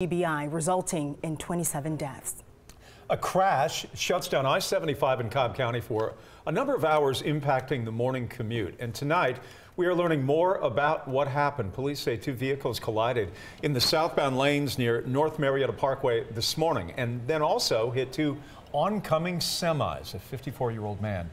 GBI, resulting in 27 deaths. A crash shuts down I 75 in Cobb County for a number of hours, impacting the morning commute. And tonight, we are learning more about what happened. Police say two vehicles collided in the southbound lanes near North Marietta Parkway this morning and then also hit two oncoming semis. A 54 year old man